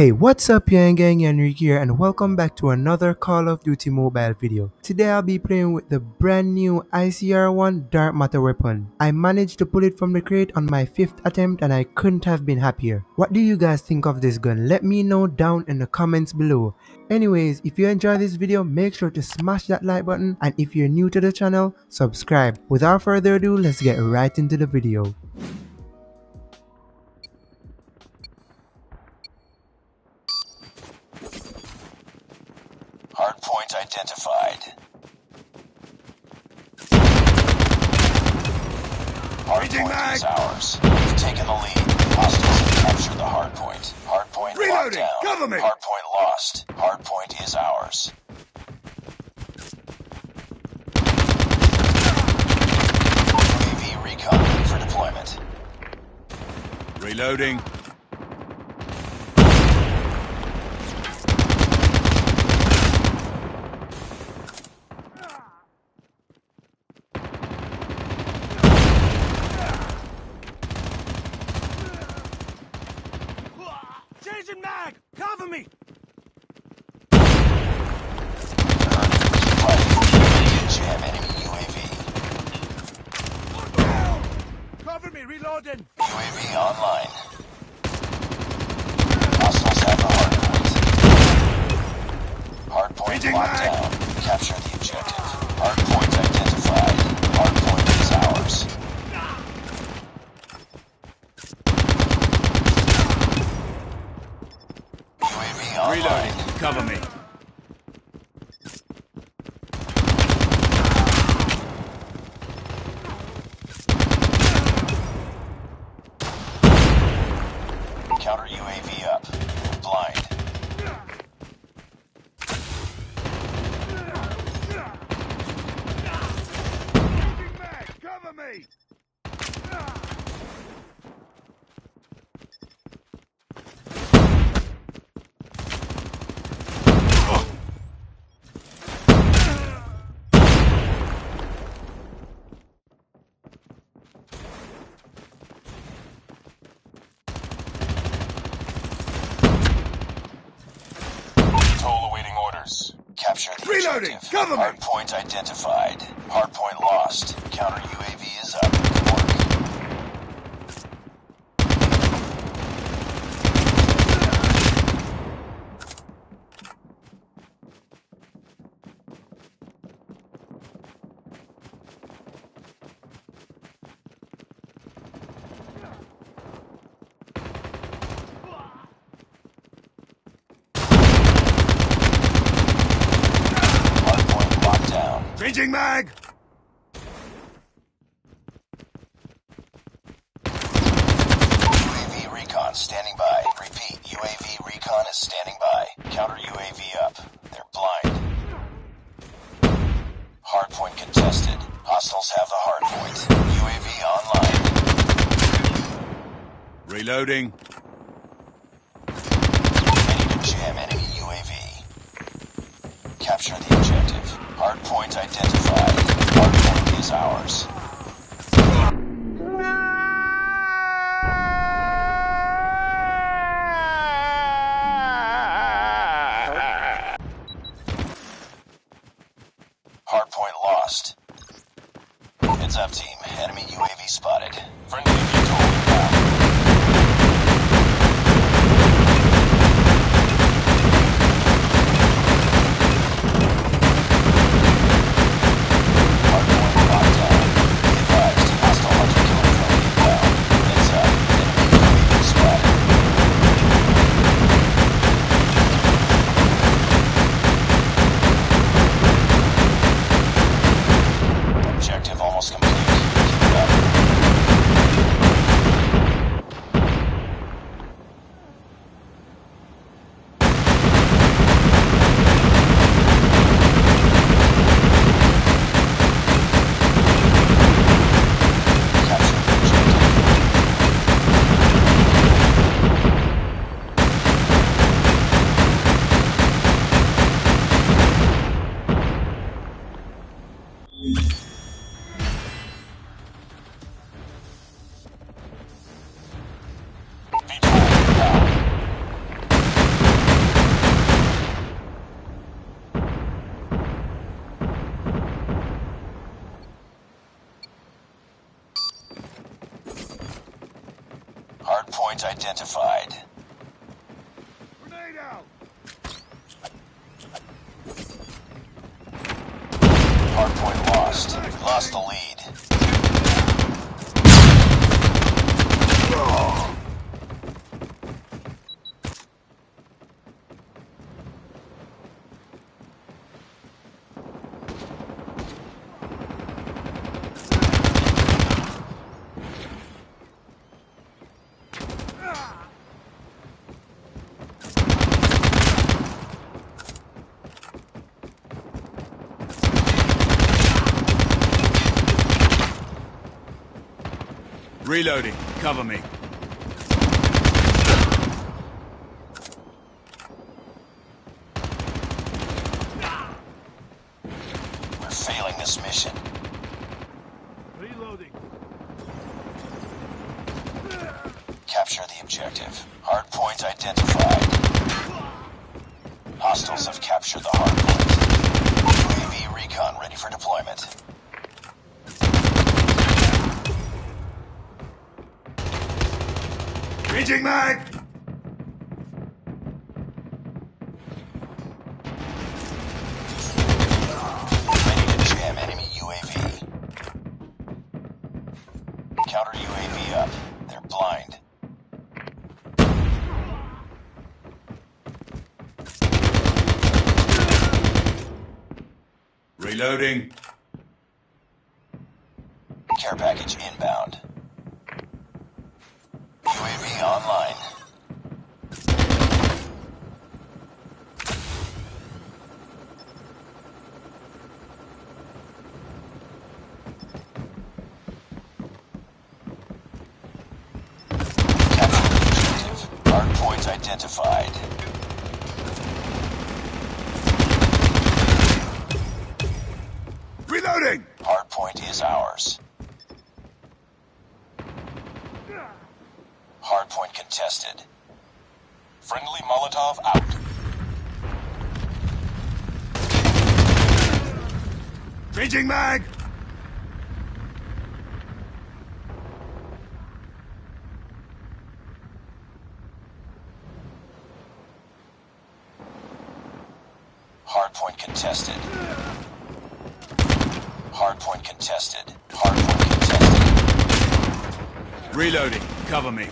Hey what's up gang gang Yanrique here and welcome back to another Call of Duty mobile video. Today I'll be playing with the brand new ICR-1 Dark Matter weapon. I managed to pull it from the crate on my 5th attempt and I couldn't have been happier. What do you guys think of this gun? Let me know down in the comments below. Anyways, if you enjoyed this video, make sure to smash that like button and if you're new to the channel, subscribe. Without further ado, let's get right into the video. Hardpoint identified. Hardpoint is ours. We've taken the lead. Hostiles have captured the hardpoint. Hardpoint locked down. Cover me! Hardpoint lost. Hardpoint is ours. UAV recon for deployment. Reloading. Mag! Cover me! Jam enemy UAV. Cover me, reloading! UAV online. Hostiles have the hardpoint. Hardpoint Changing locked mag. down. Capture the objective. Hardpoint identified. Hardpoint is ours. UAV online. Reloading. Cover me. Counter UAV up. Blind. Changing mag! Cover me! Toll awaiting orders. Capture the Reloading. Cover me. Hardpoint identified. Hardpoint lost. Counter UAV is up. Good work. Hardpoint locked down. Changing mag! UAV recon standing by. Repeat, UAV recon is standing by. Counter UAV up. They're blind. Hardpoint contested. Hostiles have the hardpoint. UAV online. Reloading. Hardpoint identified. Grenade out! Hardpoint lost. Lost the lead. Reloading. Cover me. We're failing this mission. Reloading. Capture the objective. Hardpoint identified. Hostiles have captured the hardpoint. UAV recon ready for deployment. Changing mag! Jam enemy UAV. Counter UAV up. They're blind. Reloading. Care package inbound. UAV online. Capture the objective. Hardpoint identified. Reloading! Hardpoint is ours. Hardpoint contested. Friendly Molotov out. Changing mag! Hardpoint contested. Hardpoint contested. Hardpoint contested. Reloading. Cover me.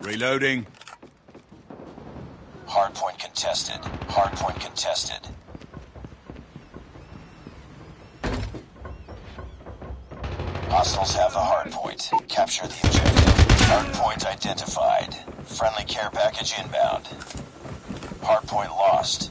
Reloading. Hardpoint contested. Hardpoint contested. Hostiles have the hardpoint. Capture the objective. Hardpoint identified. Friendly care package inbound. Hardpoint lost.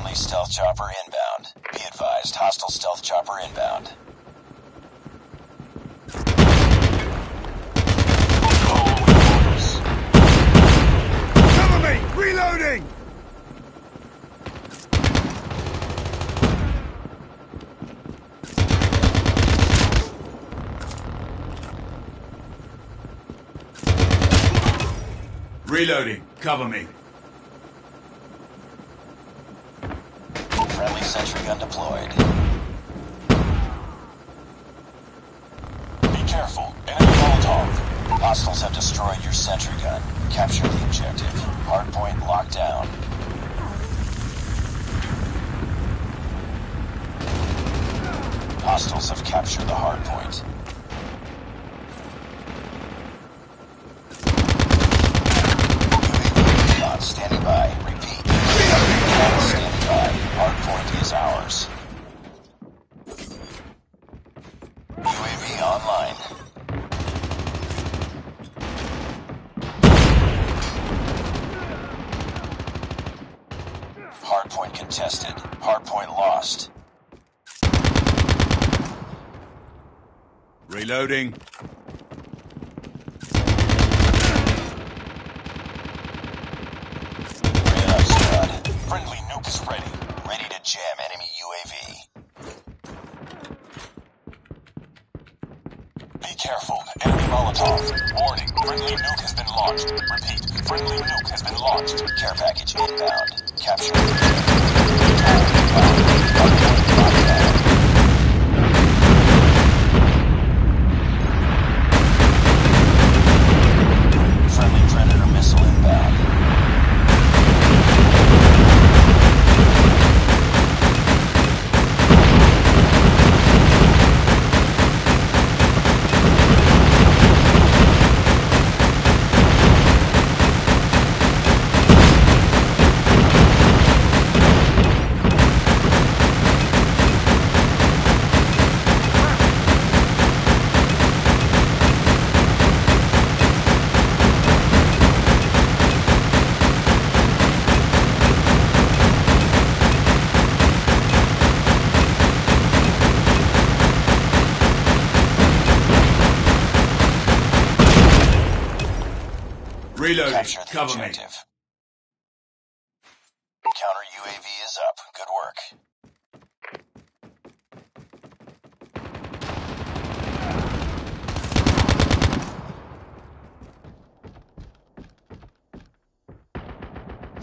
Friendly stealth chopper inbound. Be advised, hostile stealth chopper inbound. Cover me! Reloading! Reloading. Cover me. Friendly sentry gun deployed. Be careful. Enemy Molotov. Hostiles have destroyed your sentry gun. Capture the objective. Hardpoint locked down. Hostiles have captured the hardpoint. UAV recon standing by. Repeat. Recon standing by. Hardpoint is ours. UAV online. Hardpoint contested. Hardpoint lost. Reloading. Bring it up, Scud. Friendly nuke is ready. Ready to jam enemy UAV. Be careful. Enemy Molotov. Warning. Friendly nuke has been launched. Repeat. Friendly nuke has been launched. Care package inbound. Capture. Reloading. Capture the Cover me. Counter UAV is up. Good work.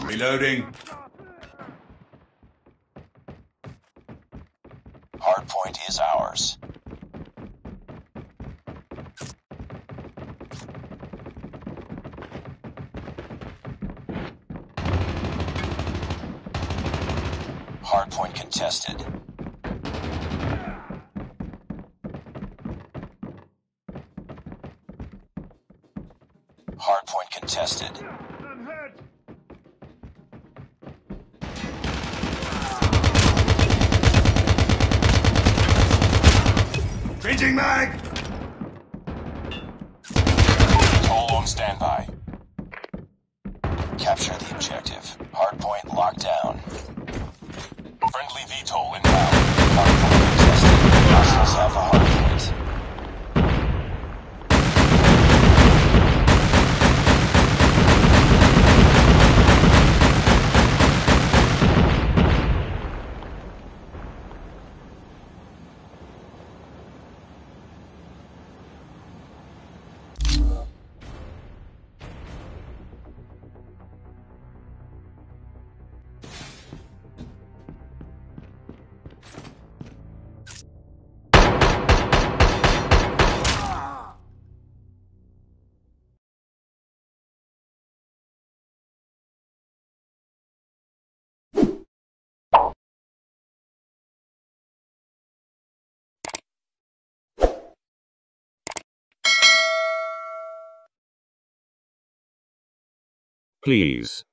Reloading. Hardpoint is ours. Hardpoint contested. Hardpoint contested. Changing mag. Please